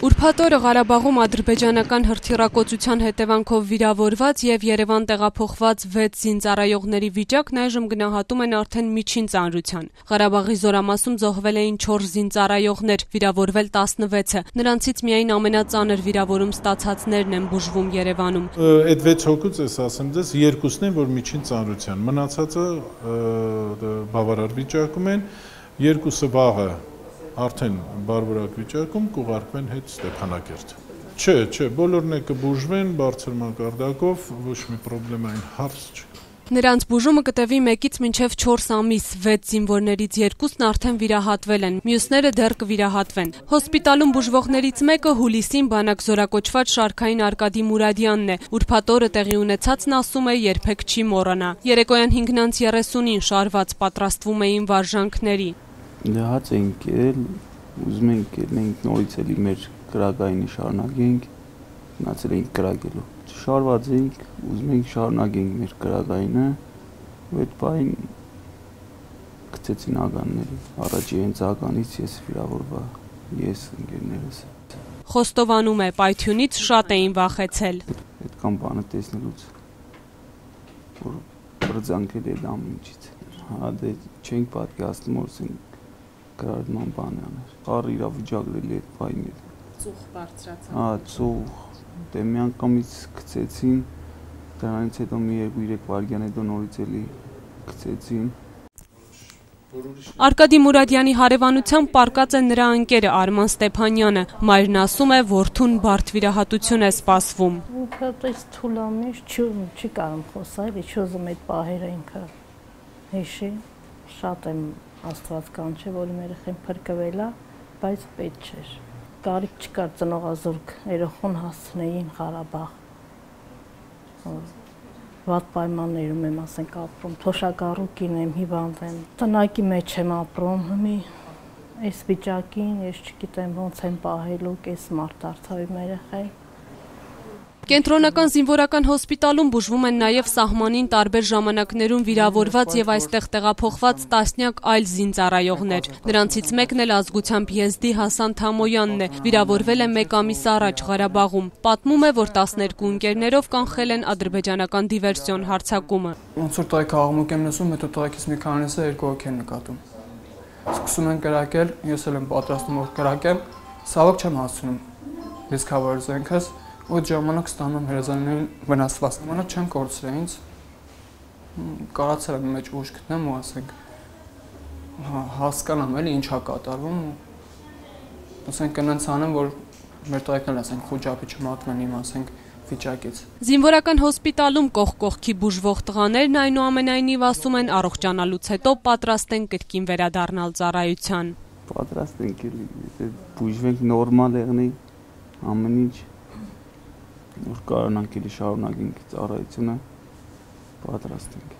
Ուրբաթ օրը Ղարաբաղում ադրբեջանական հրթիռակոծության հետևանքով վիրավորված եւ Երևան տեղափոխված 6 զինծառայողների վիճակն այժմ գնահատում են արդեն միջին ծանրության։ Ղարաբաղի զորամասում զոհվել էին 4 զինծառայողներ, վիրավորվել 16-ը։ Նրանցից միայն ամենածանր վիրավորում ստացածներն են բուժվում Երևանում։ Այդ 6 հոգուց ես ասեմ դες երկուսն են, որ միջին ծանրության, մնացածը բավարար վիճակում են, երկուսը վաղը արդեն բարբարակ վիճակում կուղարկվեն հետ Ստեփանակերտ։ Չէ, չէ, բոլորն է կբուժվեն բարձր մակարդակով, ոչ մի խնդրեմային հարց չկա։ Նրանց բուժումը կտևի 1-ից մինչև 4 ամիս, 6 զինվորներից երկուսն արդեն վիրահատվել են, մյուսները դեռ կվիրահատվեն։ Հոսպիտալում բուժվողներից մեկը հուլիսին բանակ զորակոչված Շարքային Արկադի Մուրադյանն է։ Ուրբաթ օրը տեղի ունեցածն ասում է երբեք չի մոռանա։ Երեկոյան 5-ից 30-ին շարված պատրաստվում էին վարժանքների։ Դե հաց էինք ել, ուզում ենք ելնենք նորից էլի մեր կրակայինը շարունակենք, գնացել էինք կրակելու։ Շարված էինք, ուզում ենք շարունակենք մեր կրակայինը, ու այդ բային գցեցին ականները։ Առաջի հենց ականից ես վիրավորվա, ես ընկերներս։ Խոստովանում է, պայթյունից շատ էին վախեցել։ Այդ կամ բանը տեսնելուց որ բրձանքել է ամենից։ Հա դե չենք պատկերացնում որ ասենք գրառման բան աներ։ Խառ իրավիճակն էլ այն է։ Ծուխ բարձրացավ։ Հա, ծուխ։ Դե մի անգամից գցեցին, դրանից հետո մի 2-3 վայրկյան հետո նորից էլի գցեցին։ Արկադի Մուրադյանի հարևանությամբ պարկած է նրա ընկերը Արման Ստեփանյանը։ Մայրն ասում է, որդուն բարդ վիրահատություն է սպասվում։ Ուղղակի թուլամիշ չի չի կարող խոսալ, ինչ ուզում այդ պահերը ինքը։ Հիշի, շատ եմ Աստված կանչե, որ իմ երեխեն փրկվել է, բայց պետք չէր։ Կարիք չկար ծնողազուրկ երեխուն հասցնեին Ղարաբաղ։ Վատ պայմաններում եմ ասենք ապրում, թոշակառուկին եմ հիվանդ եմ։ Տնակի մեջ եմ ապրում, մի այս վիճակին ես չգիտեմ ոնց եմ պահելու, կես մարդ դարձավ իմ երեխային Կենտրոնական զինվորական հոսպիտալում բուժվում են նաև սահմանին տարբեր ժամանակներում վիրավորված եւ այստեղ տեղափոխված տասնյակ այլ զինծառայողներ։ Նրանցից մեկն էլ ազգությամբ եզդի Հասան Թամոյանն է, վիրավորվել է 1 ամիս առաջ Ղարաբաղում։ Պատմում է, որ 12 ընկերներով կանխել են ադրբեջանական դիվերսիոն հարձակումը։ Ոնց որ տղայք աղմուկ եմ լսում, հետո տղայքից մի քանիսը երկու հոգի են նկատում։ Սկսում են կրակել, ես էլ եմ պատրաստում որ կրակեմ, ցավոք չեմ հասցնում։ Ռիսկավոր զենքս այդ ժամանակ ստանում հրազաններին վնասված։ Մանա չեմ կորցրել ինձ։ Կարացել եմ մեջ ուժ գտնեմ ու ասենք հա, հասկանամ էլի ինչա կատարվում ու ասենք կնանց անեմ որ մեր տղեկան ասենք խոջապի չմատնեն իմ ասենք վիճակից։ Զինվորական հոսպիտալում կողք-կողքի բուժվող տղաներն այնուամենայնիվ ասում են առողջանալուց հետո պատրաստ են կրկին վերադառնալ ծառայության։ Պատրաստ ենք էլի, բուժվենք նորմալ եղնի ամեն ինչ որ կարողանանք էլի շարունակենք ծառայությունը պատրաստ ենք